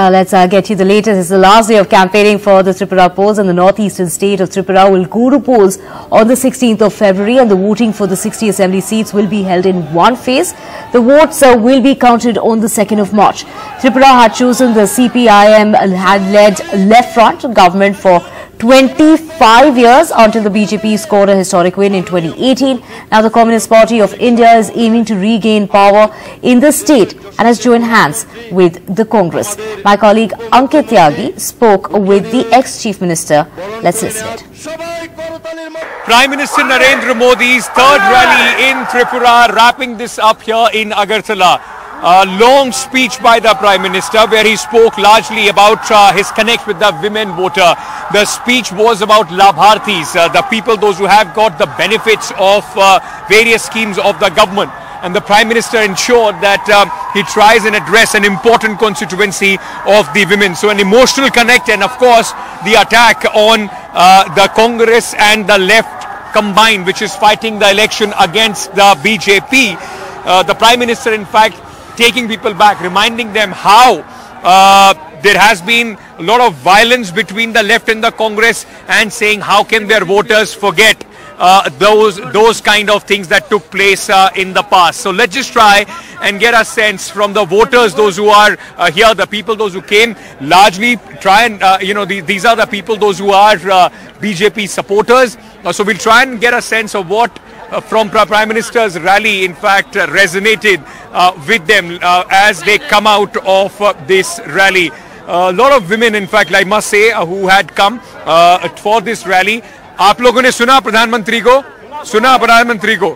Uh, let's uh, get you the latest. It's the last day of campaigning for the Tripura polls and the northeastern state of Tripura will go to polls on the 16th of February and the voting for the 60 assembly seats will be held in one phase. The votes uh, will be counted on the 2nd of March. Tripura had chosen the CPIM and had led left front government for 25 years until the BJP scored a historic win in 2018. Now the Communist Party of India is aiming to regain power in the state and has joined hands with the Congress. My colleague Ankit Tyagi spoke with the ex-chief minister. Let's listen it. Prime Minister Narendra Modi's third rally in Tripura, wrapping this up here in Agartala. A long speech by the Prime Minister where he spoke largely about uh, his connect with the women voter. The speech was about Labharthis, uh, the people, those who have got the benefits of uh, various schemes of the government. And the Prime Minister ensured that um, he tries and address an important constituency of the women. So an emotional connect and of course the attack on uh, the Congress and the left combined which is fighting the election against the BJP. Uh, the Prime Minister in fact taking people back, reminding them how uh, there has been a lot of violence between the left and the Congress and saying how can their voters forget those those kind of things that took place uh, in the past. So let's just try and get a sense from the voters, those who are uh, here, the people, those who came, largely try and, uh, you know, the, these are the people, those who are uh, BJP supporters. Uh, so we'll try and get a sense of what uh, from Prime Minister's rally, in fact, uh, resonated uh, with them as they come out of this rally. A lot of women, in fact, I must say, who had come for this rally. आप लोगों ने सुना प्रधानमंत्री को? सुना प्रधानमंत्री को?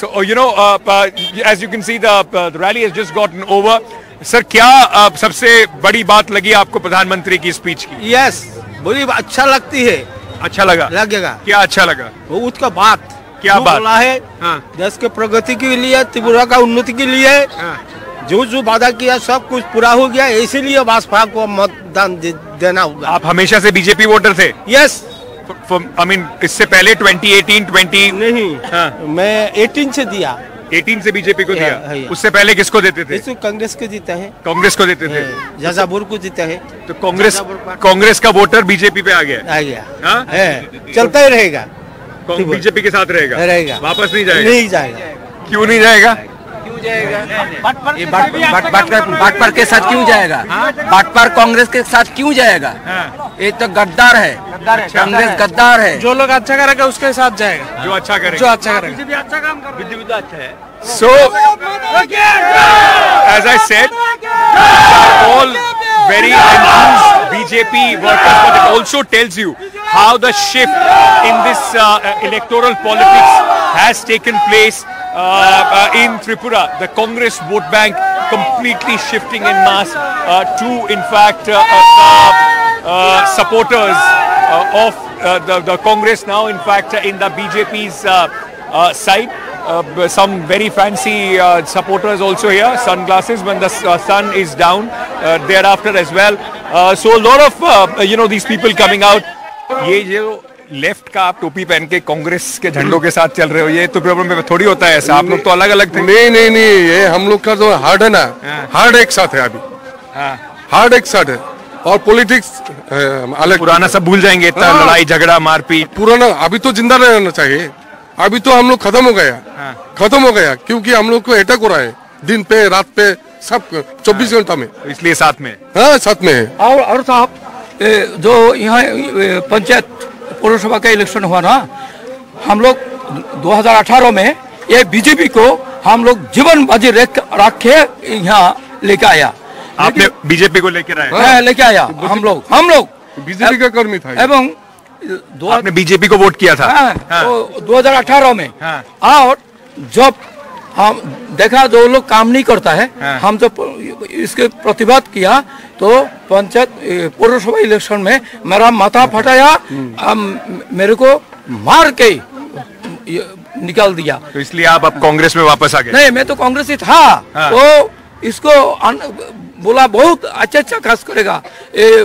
So you know uh, uh, as you can see the, uh, the rally has just gotten over. Sir क्या uh, सबसे बड़ी बात लगी आपको प्रधानमंत्री की स्पीच की? यस yes, बड़ी अच्छा लगती है। अच्छा लगा? लगेगा। क्या अच्छा लगा? वो उसका बात। क्या बात? बोला है हाँ। देश के प्रगति के लिए त्रिपुरा का उन्नति के लिए हाँ। जो जो वादा किया सब कुछ पूरा हो गया। इसीलिए भाजपा को मतदान दे, देना होगा। आप हमेशा से बीजेपी वोटर थे? यस आई मीन इससे पहले 2018 20 नहीं हाँ। मैं 18 से दिया। 18 से बीजेपी को दिया। हाँ, हाँ। उससे पहले किसको देते थे? इसको कांग्रेस को जीता है। कांग्रेस को देते थे। जाजापुर को जीता है। तो कांग्रेस कांग्रेस का वोटर बीजेपी पे आ गया। आ गया। हाँ? है। चलता ही रहेगा। बीजेपी के साथ रहेगा। रहेगा। वापस नहीं जाएगा। नहीं जाएगा। क्यों नहीं जाएगा? ये बाट बाट बाटपर के साथ क्यों जाएगा बाटपर कांग्रेस के साथ क्यों जाएगा ये तो गद्दार है कांग्रेस गद्दार है जो लोग अच्छा करेगा उसके साथ जाएगा जो अच्छा करेगा जो करेगा अच्छा करेगा So, as I said, all very enthused BJP workers, but it also tells you how the shift in this uh, electoral politics has taken place uh, uh, in Tripura. The Congress vote bank completely shifting in mass uh, to, in fact, uh, supporters of the, the Congress now, in fact, in the BJP's side. Uh, some very fancy uh, supporters also here, sunglasses when the uh, sun is down, thereafter as well. So a lot of, you know, these people coming out. Left का आप टोपी पहन के कांग्रेस के झंडों के साथ चल रहे हो ये तो प्रॉब्लम में थोड़ी होता है ऐसा? आप लोग तो अलग अलग थे। नहीं नहीं नहीं ये हम लोग का जो हार्ड है ना हार्ड एक साथ है अभी। हार्ड एक साथ है। और पॉलिटिक्स अलग पुराना सब भूल जाएँगे इतना हाँ। लड़ाई झगड़ा मारपीट। पुराना अभी तो ज़िंदा रहना चाहिए। अभी तो हम लोग खत्म हो गया। खत्म हो गया क्योंकि हम लोग को अटैक हो रहा है। दिन पे रात पे सब चौबीस घंटा में। इसलिए साथ में। हाँ साथ में है। और और साहब जो यहाँ पंचायत पौरसभा का इलेक्शन हुआ ना हम लोग 2018 में ये बीजेपी को हम लोग जीवन बाजी रख रख के यहाँ लेके आया। आपने बीजेपी को लेकर आए हाँ, लेके आया हम लोग हम लोग। बीजेपी का कर्मी था एवं दो आपने बीजेपी को वोट किया था? दो हज़ार अठारह 2018 में हाँ। और जब हम देखा जो लोग काम नहीं करता है हाँ। हम जब इसके प्रतिवाद किया तो पंचायत ए, पौरसभा इलेक्शन में मेरा माथा फटाया हम, मेरे को मार के निकाल दिया। तो इसलिए आप अब कांग्रेस में वापस आ गए? नहीं मैं तो कांग्रेस ही था। हाँ। तो इसको बोला बहुत अच्छा अच्छा खास करेगा। ये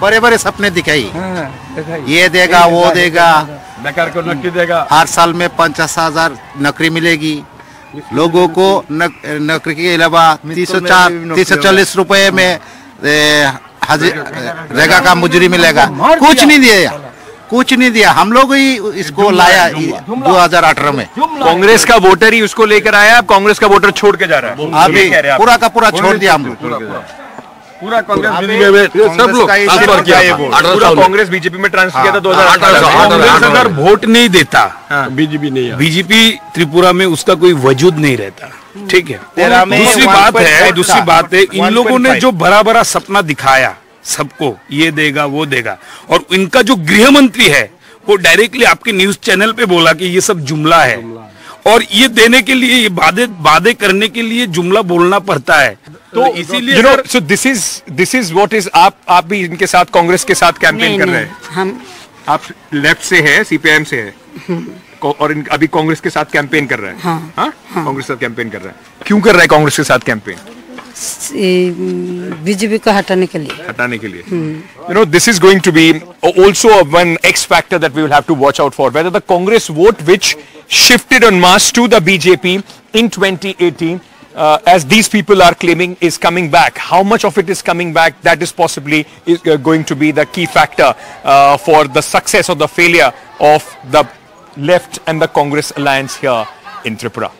बड़े बड़े सपने दिखाई। ये देगा वो देगा। बेकार को नौकरी देगा। हर साल में पचास हज़ार नौकरी मिलेगी। लोगों को नौकरी। के अलावा तीस सौ चार तीस सौ चालीस रुपए में रेगा का मजूरी मिलेगा। कुछ नहीं दिया कुछ नहीं दिया। हम लोग ही इसको लाया दो हज़ार अठारह में। कांग्रेस का वोटर ही उसको लेकर आया अब कांग्रेस का वोटर छोड़ के जा रहा है। अभी हैं। पूरा का पूरा छोड़ दिया हम लोग पूरा कांग्रेस बीजेपी में सब लोग ट्रांसफ़र किया। पूरा कांग्रेस बीजेपी में ट्रांसफ़र किया था दो हाँ, हज़ार अगर वोट नहीं देता बीजेपी नहीं बीजेपी त्रिपुरा में उसका कोई वजूद नहीं रहता ठीक है? दूसरी बात है दूसरी बात है इन लोगों ने जो बड़ा बड़ा सपना दिखाया सबको ये देगा वो देगा और इनका जो गृह मंत्री है वो डायरेक्टली आपके न्यूज़ चैनल पे बोला कि ये सब जुमला है। और ये देने के लिए ये वादे वादे करने के लिए जुमला बोलना पड़ता है। तो इसीलिए you know so this is this is what is आप आप भी इनके साथ कांग्रेस के साथ कैंपेन कर रहे हैं। हम आप लेफ़्ट से है सीपीआईएम से है और इन, अभी कांग्रेस के साथ कैंपेन कर रहे हैं। हाँ, हाँ? कांग्रेस के साथ कैंपेन कर रहे हैं। क्यों कर रहे हैं कांग्रेस के साथ कैंपेन बीजेपी को हटाने के लिए। हटाने के लिए। You know this is going to be also one x factor that we will have to watch out for whether the congress vote which shifted en masse to the bjp in 2018 uh, as these people are claiming is coming back. How much of it is coming back? That is possibly is, uh, going to be the key factor uh, for the success or the failure of the left and the congress alliance here in tripura